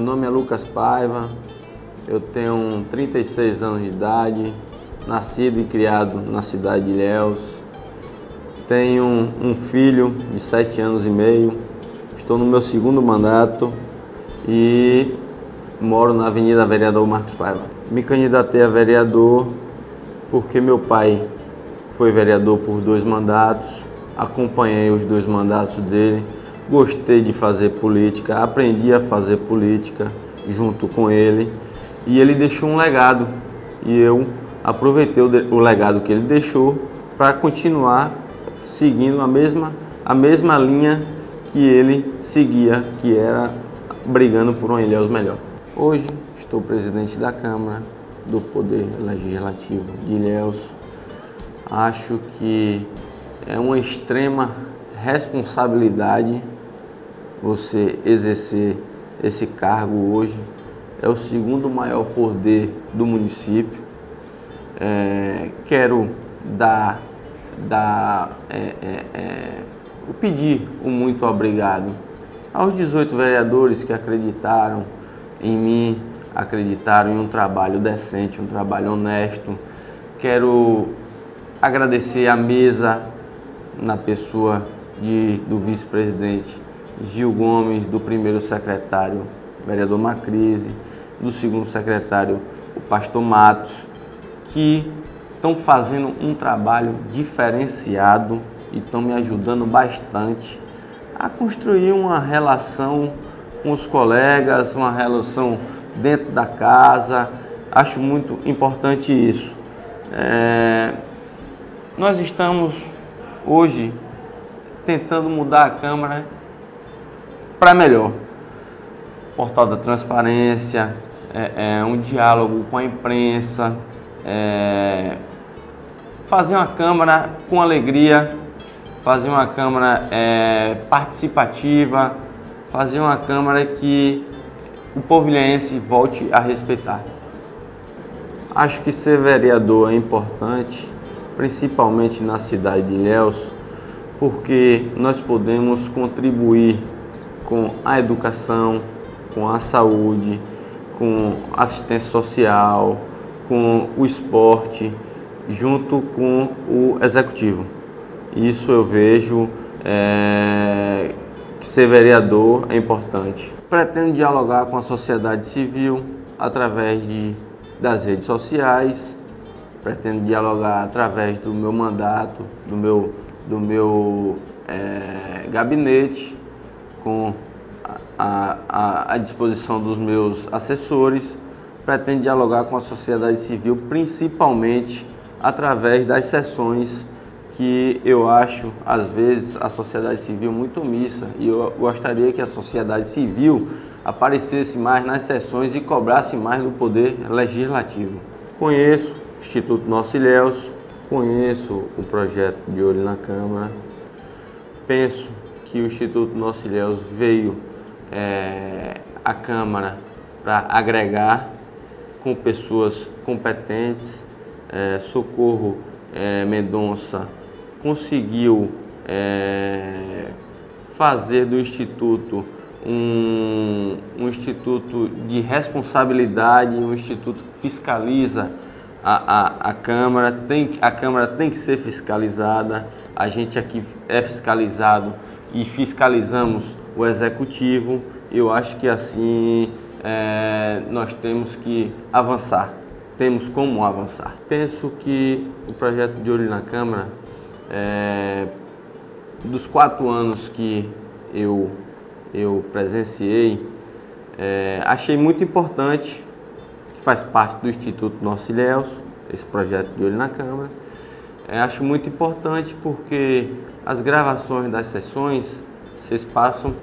nome é Lucas Paiva, eu tenho 36 anos de idade, nascido e criado na cidade de Ilhéus. Tenho um filho de 7 anos e meio, estou no meu segundo mandato e moro na Avenida Vereador Marcos Paiva. Me candidatei a vereador porque meu pai foi vereador por dois mandatos, acompanhei os dois mandatos dele, gostei de fazer política, aprendi a fazer política junto com ele e ele deixou um legado e eu aproveitei o, legado que ele deixou para continuar seguindo a mesma, a mesma linha que ele seguia, que era brigando por um Ilhéus melhor. Hoje estou presidente da Câmara do Poder Legislativo de Ilhéus. Acho que é uma extrema responsabilidade você exercer esse cargo hoje. É o segundo maior poder do município. É, quero dar, dar é, é, é pedir um muito obrigado aos 18 vereadores que acreditaram em mim, acreditaram em um trabalho decente, um trabalho honesto. Quero agradecer a mesa na pessoa de, do vice-presidente Gil Gomes, do primeiro secretário, vereador Macrise, do segundo secretário, o pastor Matos, que estão fazendo um trabalho diferenciado e estão me ajudando bastante a construir uma relação com os colegas, uma relação dentro da casa. Acho muito importante isso. É... Nós estamos hoje tentando mudar a Câmara para melhor. Portal da Transparência, é, é, um diálogo com a imprensa, é, fazer uma Câmara com alegria fazer uma Câmara é, participativa, fazer uma Câmara que o povilhense volte a respeitar. Acho que ser vereador é importante, principalmente na cidade de Ilhéus, porque nós podemos contribuir com a educação, com a saúde, com assistência social, com o esporte, junto com o executivo. Isso eu vejo é, que ser vereador é importante. Pretendo dialogar com a sociedade civil através de, das redes sociais, pretendo dialogar através do meu mandato, do meu, do meu é, gabinete, com a, a, a disposição dos meus assessores, pretendo dialogar com a sociedade civil, principalmente através das sessões que eu acho, às vezes, a sociedade civil muito omissa e eu gostaria que a sociedade civil aparecesse mais nas sessões e cobrasse mais do poder legislativo. Conheço o Instituto Nosso Ilhéus, conheço o projeto de Olho na Câmara, penso que o Instituto Nosso Ilhéus veio é, à Câmara para agregar com pessoas competentes, é, Socorro é, Mendonça conseguiu é, fazer do Instituto um, um, instituto de responsabilidade, um instituto que fiscaliza a, a, a, Câmara, tem, a Câmara tem que ser fiscalizada, a gente aqui é fiscalizado e fiscalizamos o Executivo. Eu acho que assim é, nós temos que avançar, temos como avançar. Penso que o projeto de olho na Câmara é, dos quatro anos que eu, eu presenciei, é, achei muito importante, que faz parte do Instituto Nosso Ilhéus, esse projeto de Olho na Câmara. É, acho muito importante porque as gravações das sessões vocês passam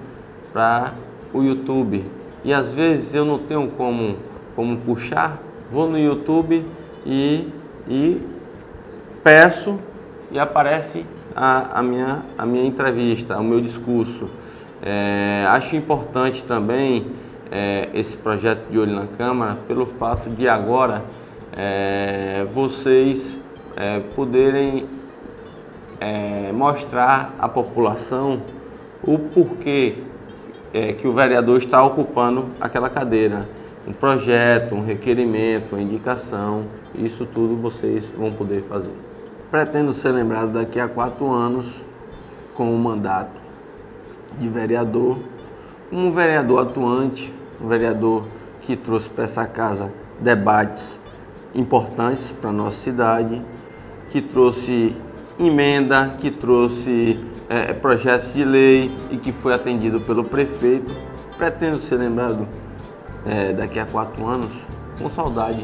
para o YouTube. E às vezes eu não tenho como, como puxar, vou no YouTube e, e peço e aparece a, a, minha, a minha entrevista, o meu discurso. É, acho importante também é, esse projeto de Olho na Câmara pelo fato de agora é, vocês é, poderem é, mostrar à população o porquê é, que o vereador está ocupando aquela cadeira. Um projeto, um requerimento, uma indicação, isso tudo vocês vão poder fazer. Pretendo ser lembrado daqui a quatro anos com o mandato de vereador, um vereador atuante, um vereador que trouxe para essa casa debates importantes para a nossa cidade, que trouxe emenda, que trouxe é, projetos de lei e que foi atendido pelo prefeito. Pretendo ser lembrado é, daqui a quatro anos com saudade